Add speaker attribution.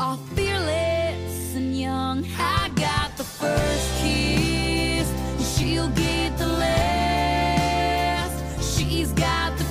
Speaker 1: all fearless and young. I got the first kiss, she'll get the last. She's got the